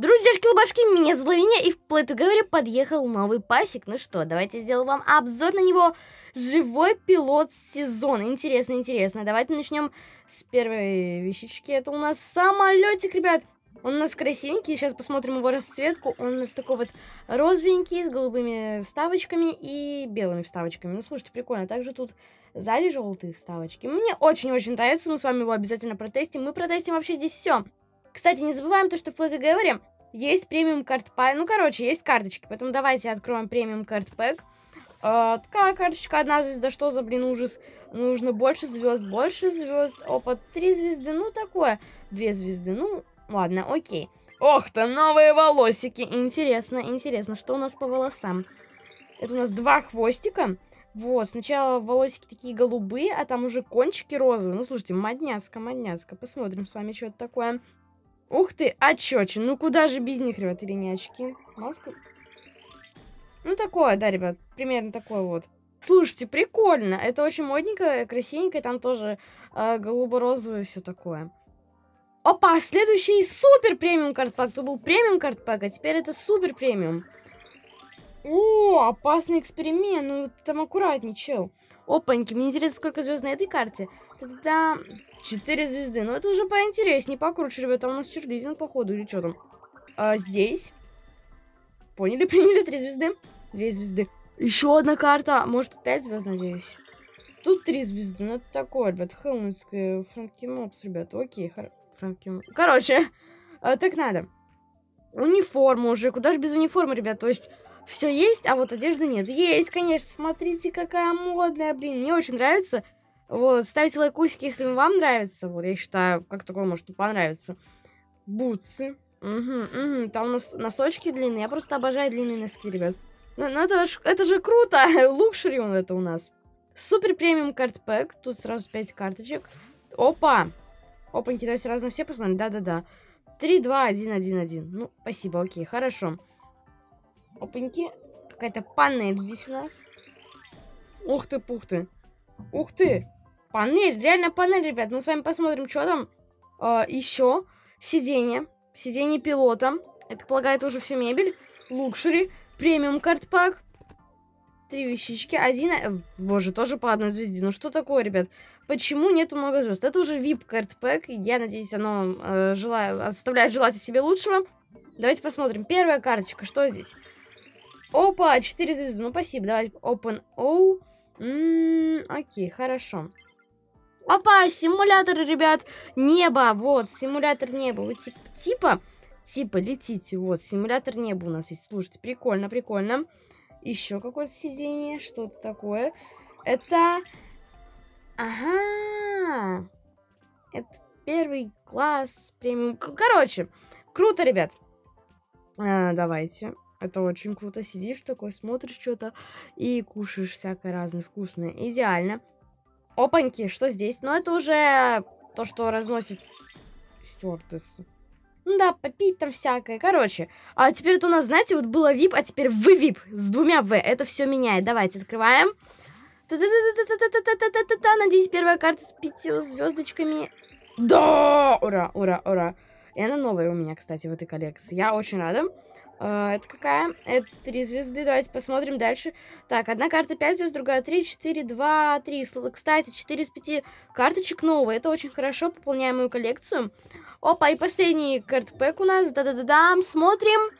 Друзьяшки лбашки, меня зовут Лавиня, и в Play Together подъехал новый пасик. Ну что, давайте сделаю вам обзор на него. Живой пилот сезона. Интересно, интересно. Давайте начнем с первой вещички. Это у нас самолетик, ребят. Он у нас красивенький, сейчас посмотрим его расцветку. Он у нас такой вот розовенький, с голубыми вставочками и белыми вставочками. Ну, слушайте, прикольно. Также тут сзади желтые вставочки. Мне очень-очень нравится, мы с вами его обязательно протестим. Мы протестим вообще здесь все. Кстати, не забываем то, что в Flat говорим, есть премиум карт пай. Ну, короче, есть карточки, поэтому давайте откроем премиум карт пэк. А, такая карточка, одна звезда, что за, блин, ужас. Нужно больше звезд, больше звезд. Опа, три звезды, ну, такое. Две звезды, ну, Ладно, окей. Ох ты, новые волосики. Интересно, интересно, что у нас по волосам? Это у нас два хвостика. Вот, сначала волосики такие голубые, а там уже кончики розовые. Ну, слушайте, модняцка, модняцка. Посмотрим с вами, что это такое. Ух ты, очечи. Ну, куда же без них, ребят, или не очки? Маска? Ну, такое, да, ребят, примерно такое вот. Слушайте, прикольно. Это очень модненько, красивенько. Там тоже э, голубо-розовое все такое. Опа, следующий супер премиум картпак. То был премиум картпак, а теперь это супер премиум. О, опасный эксперимент. Ну, там аккуратней, чел. Опаньки, мне интересно, сколько звезд на этой карте. Тогда четыре звезды. Ну, это уже поинтереснее, покруче, ребята. У нас черлизинг, походу, или что там? А здесь? Поняли, приняли три звезды. Две звезды. Еще одна карта. Может, тут пять звезд, надеюсь. Тут три звезды. Ну, это такое, ребят. Хелмутская Франки Мопс, ребята. Окей, хорошо. Франки... Короче, э, так надо. Униформа уже. Куда же без униформы, ребят? То есть, все есть, а вот одежды нет. Есть, конечно. Смотрите, какая модная, блин. Мне очень нравится. Вот, ставьте лайкусики, если вам нравится. Вот, я считаю, как такое может не понравиться. Бутсы. Угу, угу. Там у нас носочки длинные. Я просто обожаю длинные носки, ребят. Ну, ну это, ж, это же круто. Лукшери он это у нас. Супер премиум картпэк. Тут сразу 5 карточек. Опа. Опаньки, давайте сразу на все посмотрим. Да-да-да. 3, 2, 1, 1, 1. Ну, спасибо, окей, хорошо. Опаньки. Какая-то панель здесь у нас. Ух ты, пух ты. Ух ты. Панель, реально панель, ребят. Мы с вами посмотрим, что там. А, еще сиденье. Сиденье пилота. Это, полагает, уже всю мебель. Лукшери. Премиум картпак. Три вещички. Один... Э, боже, тоже по одной звезде. Ну что такое, ребят? Почему нету много звезд? Это уже VIP картпэк. Я надеюсь, оно э, желаю, оставляет желать себе лучшего. Давайте посмотрим. Первая карточка. Что здесь? Опа, 4 звезды. Ну, спасибо. Давайте open O. М -м, окей, хорошо. Опа, симулятор, ребят. Небо. Вот, симулятор неба. Вы типа, типа, типа летите. Вот, симулятор неба у нас есть. Слушайте, прикольно, прикольно. Еще какое-то сиденье. Что-то такое. Это... Ага. Это первый класс премиум. Короче, круто, ребят. А, давайте. Это очень круто. Сидишь такой, смотришь что-то и кушаешь всякое разное вкусное. Идеально. Опаньки, что здесь? Но это уже то, что разносит стюардессы. Ну да, попить там всякое. Короче, а теперь это у нас, знаете, вот было VIP, а теперь вы VIP с двумя В. Это все меняет. Давайте открываем. Надеюсь, первая карта с пятью звездочками. Да! Ура, ура, ура. И она новая у меня, кстати, в этой коллекции. Я очень рада. Uh, это какая? Это три звезды. Давайте посмотрим дальше. Так, одна карта 5 звезд, другая 3, 4, 2, 3. Кстати, 4 из 5 карточек новые. Это очень хорошо. Пополняем мою коллекцию. Опа, и последний картпэк у нас. Да-да-да-дам. Смотрим.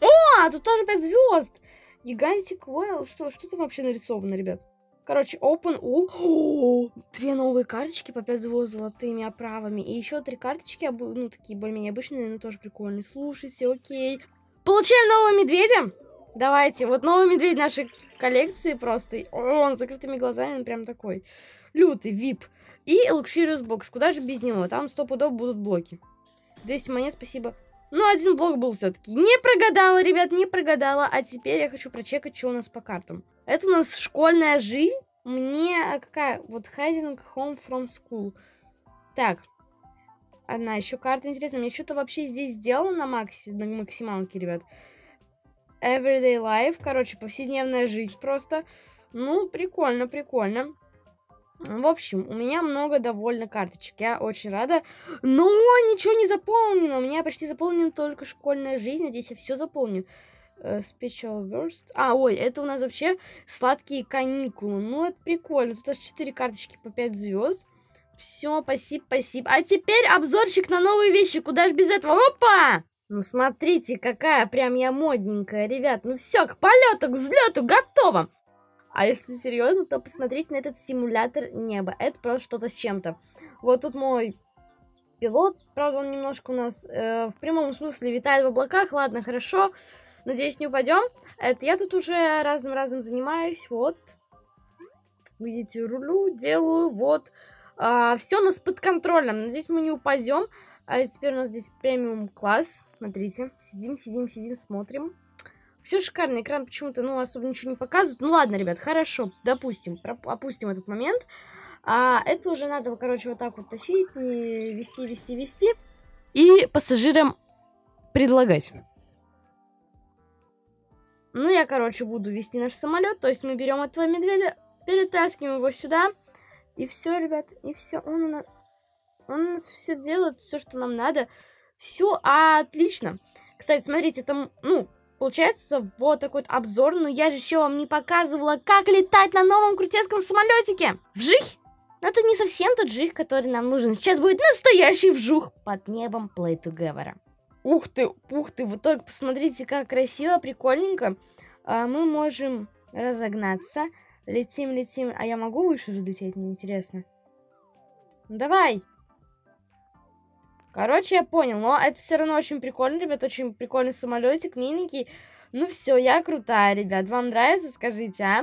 О, тут тоже 5 звезд. Гигантик Well. Что, что там вообще нарисовано, ребят? Короче, Open All. О, две новые карточки по 5 звезд золотыми оправами. И еще три карточки, ну, такие более-менее обычные, но тоже прикольные. Слушайте, окей. Получаем нового медведя. Давайте, вот новый медведь нашей коллекции просто. Он с закрытыми глазами, он прям такой. Лютый, вип. И Luxurious Box, куда же без него? Там сто пудов будут блоки. 200 монет, спасибо. Ну, один блок был все-таки. Не прогадала, ребят, не прогадала. А теперь я хочу прочекать, что у нас по картам. Это у нас школьная жизнь. Мне какая? Вот Heading Home from School. Так. Одна еще карта интересная. Мне что-то вообще здесь сделано на, макси... на максималке, ребят. Everyday Life. Короче, повседневная жизнь просто. Ну, прикольно, прикольно. В общем, у меня много довольно карточек. Я очень рада. Но ничего не заполнено. У меня почти заполнена только школьная жизнь. Надеюсь, я все заполню. Uh, special Worst. А, ой, это у нас вообще сладкие каникулы. Ну, это прикольно. Тут аж 4 карточки по 5 звезд. Все, спасибо, спасибо. А теперь обзорчик на новые вещи. Куда ж без этого? Опа! Ну, смотрите, какая прям я модненькая, ребят. Ну все, к полету, к взлету, готово. А если серьезно, то посмотрите на этот симулятор неба. Это просто что-то с чем-то. Вот тут мой пилот, правда, он немножко у нас э, в прямом смысле витает в облаках. Ладно, хорошо. Надеюсь, не упадем. Это я тут уже разным-разным занимаюсь. Вот. Видите, рулю, делаю, вот. А, все у нас под контролем. Надеюсь, мы не упадем. А теперь у нас здесь премиум класс. Смотрите, сидим, сидим, сидим, смотрим. Все шикарно, экран почему-то, ну, особо ничего не показывает. Ну, ладно, ребят, хорошо, допустим, опустим этот момент. А это уже надо, короче, вот так вот тащить, не вести, вести, вести. И пассажирам предлагать. Ну, я, короче, буду вести наш самолет. То есть мы берем этого медведя, перетаскиваем его сюда. И все, ребят, и все. Он он у нас все делает, все, что нам надо. Все отлично. Кстати, смотрите, там, ну, Получается, вот такой вот обзор, но я же еще вам не показывала, как летать на новом крутецком самолетике. Вжих! Но это не совсем тот жих, который нам нужен. Сейчас будет настоящий вжух под небом Play Together. Ух ты, ух ты, вы только посмотрите, как красиво, прикольненько. А, мы можем разогнаться. Летим, летим. А я могу выше лететь, мне интересно. Ну, давай. Короче, я понял, но это все равно очень прикольно, ребят, очень прикольный самолетик, миленький. Ну все, я крутая, ребят. Вам нравится, скажите, а?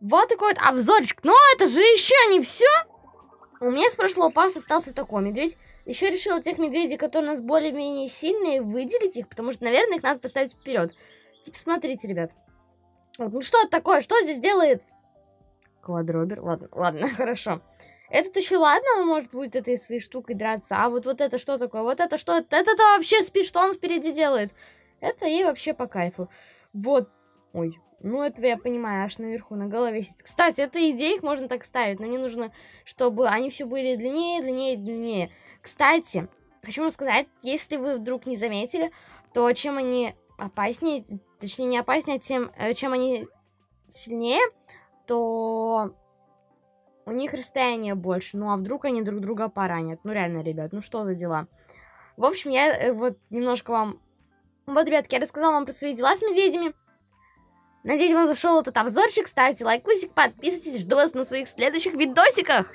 Вот такой вот обзорчик. Но это же еще не все. У меня с прошлого паса остался такой медведь. Еще решила тех медведей, которые у нас более-менее сильные, выделить их, потому что, наверное, их надо поставить вперед. Типа, смотрите, ребят. Вот, ну что это такое? Что здесь делает? Квадробер. Ладно, ладно, хорошо. Этот еще ладно, он может будет этой своей штукой драться, а вот, вот это что такое? Вот это что? Это, это вообще спит, что он впереди делает? Это ей вообще по кайфу. Вот. Ой, ну это я понимаю, аж наверху на голове сидит. Кстати, это идея, их можно так ставить, но мне нужно, чтобы они все были длиннее, длиннее, длиннее. Кстати, хочу вам сказать, если вы вдруг не заметили, то чем они опаснее, точнее не опаснее, тем, э, чем они сильнее, то у них расстояние больше. Ну, а вдруг они друг друга поранят? Ну, реально, ребят, ну что за дела? В общем, я э, вот немножко вам... Вот, ребятки, я рассказала вам про свои дела с медведями. Надеюсь, вам зашел этот обзорчик. Ставьте лайкусик, подписывайтесь. Жду вас на своих следующих видосиках.